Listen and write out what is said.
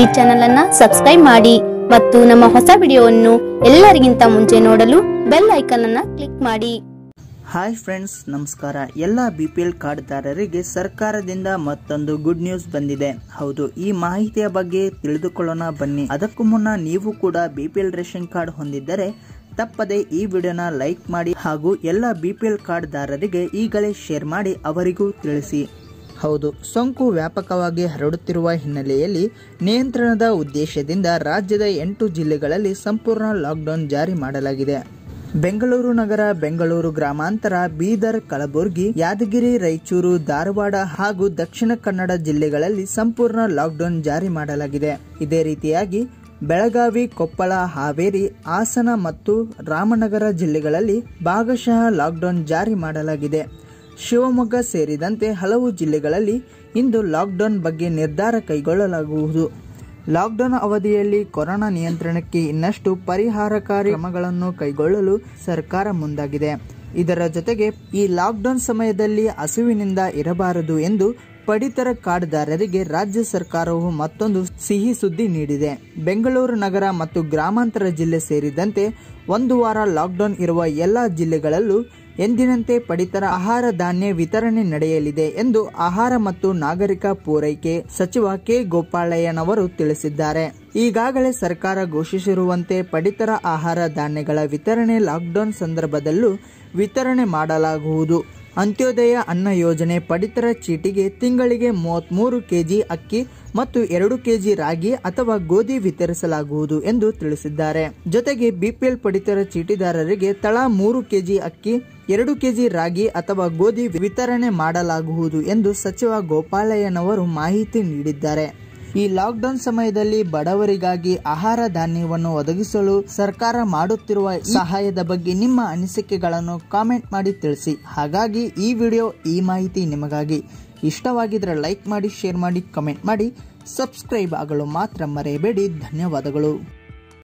ಈ ಚಾನೆಲ್ ಅನ್ನ ಸಬ್ಸ್ಕ್ರೈಬ್ ಮಾಡಿ ಮತ್ತು ನಮ್ಮ ಹೊಸ ವಿಡಿಯೋವನ್ನು ಎಲ್ಲರಿಗಿಂತ ಮುಂಚೆ ನೋಡಲು ಬೆಲ್ ಐಕನ್ ಅನ್ನ ಕ್ಲಿಕ್ ಮಾಡಿ. ಹಾಯ್ ಫ್ರೆಂಡ್ಸ್ ನಮಸ್ಕಾರ. ಎಲ್ಲ ಬಿ ಪಿ ಎಲ್ ಕಾರ್ಡ್ದಾರರಿಗೆ ಸರ್ಕಾರದಿಂದ ಮತ್ತೊಂದು ಗುಡ್ ನ್ಯೂಸ್ ಬಂದಿದೆ. ಹೌದು, ಈ ಮಾಹಿತಿಯ ಬಗ್ಗೆ ತಿಳಿದುಕೊಳ್ಳೋಣ ಬನ್ನಿ. ಅದಕ್ಕೂ ಮುನ್ನ ನೀವು ಕೂಡ B P L ration card ಹೊಂದಿದ್ದರೆ ತಪ್ಪದೆ ಈ ವಿಡಿಯೋನ ಲೈಕ್ ಮಾಡಿ ಹಾಗೂ ಎಲ್ಲ ಬಿ ಪಿ ಎಲ್ ಕಾರ್ಡ್ದಾರರಿಗೆ ಈಗಲೇ ಶೇರ್ ಮಾಡಿ ಅವರಿಗೂ ತಿಳಿಸಿ. ಹೌದು, ಸೋಂಕು ವ್ಯಾಪಕವಾಗಿ ಹರಡುತ್ತಿರುವ ಹಿನ್ನೆಲೆಯಲ್ಲಿ ನಿಯಂತ್ರಣದ ಉದ್ದೇಶದಿಂದ ರಾಜ್ಯದ ಎಂಟು ಜಿಲ್ಲೆಗಳಲ್ಲಿ ಸಂಪೂರ್ಣ ಲಾಕ್ಡೌನ್ ಜಾರಿ ಮಾಡಲಾಗಿದೆ. ಬೆಂಗಳೂರು ನಗರ, ಬೆಂಗಳೂರು ಗ್ರಾಮಾಂತರ, ಬೀದರ್, ಕಲಬುರಗಿ, ಯಾದಗಿರಿ, ರಾಯಚೂರು, ಧಾರವಾಡ ಹಾಗೂ ದಕ್ಷಿಣ ಕನ್ನಡ ಜಿಲ್ಲೆಗಳಲ್ಲಿ ಸಂಪೂರ್ಣ ಲಾಕ್ಡೌನ್ ಜಾರಿ ಮಾಡಲಾಗಿದೆ. ಇದೇ ರೀತಿಯಾಗಿ ಬೆಳಗಾವಿ, ಕೊಪ್ಪಳ, ಹಾವೇರಿ, ಹಾಸನ ಮತ್ತು ರಾಮನಗರ ಜಿಲ್ಲೆಗಳಲ್ಲಿ ಭಾಗಶಃ ಲಾಕ್ಡೌನ್ ಜಾರಿ ಮಾಡಲಾಗಿದೆ. ಶಿವಮೊಗ್ಗ ಸೇರಿದಂತೆ ಹಲವು ಜಿಲ್ಲೆಗಳಲ್ಲಿ ಇಂದು ಲಾಕ್ಡೌನ್ ಬಗ್ಗೆ ನಿರ್ಧಾರ ಕೈಗೊಳ್ಳಲಾಗುವುದು. ಲಾಕ್ಡೌನ್ ಅವಧಿಯಲ್ಲಿ ಕೊರೋನಾ ನಿಯಂತ್ರಣಕ್ಕೆ ಇನ್ನಷ್ಟು ಪರಿಹಾರಕಾರಿ ಕ್ರಮಗಳನ್ನು ಕೈಗೊಳ್ಳಲು ಸರ್ಕಾರ ಮುಂದಾಗಿದೆ. ಇದರ ಜೊತೆಗೆ ಈ ಲಾಕ್ಡೌನ್ ಸಮಯದಲ್ಲಿ ಹಸುವಿನಿಂದ ಇರಬಾರದು ಎಂದು ಪಡಿತರ ಕಾರ್ಡ್ದಾರರಿಗೆ ರಾಜ್ಯ ಸರ್ಕಾರವು ಮತ್ತೊಂದು ಸಿಹಿ ಸುದ್ದಿ ನೀಡಿದೆ. ಬೆಂಗಳೂರು ನಗರ ಮತ್ತು ಗ್ರಾಮಾಂತರ ಜಿಲ್ಲೆ ಸೇರಿದಂತೆ ಒಂದು ವಾರ ಲಾಕ್ಡೌನ್ ಇರುವ ಎಲ್ಲ ಜಿಲ್ಲೆಗಳಲ್ಲೂ ಎಂದಿನಂತೆ ಪಡಿತರ ಆಹಾರ ಧಾನ್ಯ ವಿತರಣೆ ನಡೆಯಲಿದೆ ಎಂದು ಆಹಾರ ಮತ್ತು ನಾಗರಿಕ ಪೂರೈಕೆ ಸಚಿವ ಕೆ ಗೋಪಾಲಯ್ಯನವರು ತಿಳಿಸಿದ್ದಾರೆ. ಈಗಾಗಲೇ ಸರ್ಕಾರ ಘೋಷಿಸಿರುವಂತೆ ಪಡಿತರ ಆಹಾರ ಧಾನ್ಯಗಳ ವಿತರಣೆ ಲಾಕ್ಡೌನ್ ಸಂದರ್ಭದಲ್ಲೂ ವಿತರಣೆ ಮಾಡಲಾಗುವುದು. ಅಂತ್ಯೋದಯ ಅನ್ನ ಯೋಜನೆ ಪಡಿತರ ಚೀಟಿಗೆ ತಿಂಗಳಿಗೆ ಮೂವತ್ಮೂರು ಕೆಜಿ ಅಕ್ಕಿ ಮತ್ತು ಎರಡು ಕೆಜಿ ರಾಗಿ ಅಥವಾ ಗೋಧಿ ವಿತರಿಸಲಾಗುವುದು ಎಂದು ತಿಳಿಸಿದ್ದಾರೆ. ಜೊತೆಗೆ ಬಿಪಿಎಲ್ ಪಡಿತರ ಚೀಟಿದಾರರಿಗೆ ತಳಾ ಮೂರು ಕೆಜಿ ಅಕ್ಕಿ, ಎರಡು ಕೆಜಿ ರಾಗಿ ಅಥವಾ ಗೋಧಿ ವಿತರಣೆ ಮಾಡಲಾಗುವುದು ಎಂದು ಸಚಿವ ಗೋಪಾಲಯ್ಯನವರು ಮಾಹಿತಿ ನೀಡಿದ್ದಾರೆ. ಈ ಲಾಕ್ಡೌನ್ ಸಮಯದಲ್ಲಿ ಬಡವರಿಗಾಗಿ ಆಹಾರ ಧಾನ್ಯವನ್ನು ಒದಗಿಸಲು ಸರ್ಕಾರ ಮಾಡುತ್ತಿರುವ ಸಹಾಯದ ಬಗ್ಗೆ ನಿಮ್ಮ ಅನಿಸಿಕೆಗಳನ್ನು ಕಾಮೆಂಟ್ ಮಾಡಿ ತಿಳಿಸಿ. ಹಾಗಾಗಿ ಈ ವಿಡಿಯೋ ಈ ಮಾಹಿತಿ ನಿಮಗಾಗಿ. ಇಷ್ಟವಾಗಿದ್ರೆ ಲೈಕ್ ಮಾಡಿ, ಶೇರ್ ಮಾಡಿ, ಕಮೆಂಟ್ ಮಾಡಿ. ಸಬ್ಸ್ಕ್ರೈಬ್ ಆಗಲು ಮಾತ್ರ ಮರೆಯಬೇಡಿ. ಧನ್ಯವಾದಗಳು.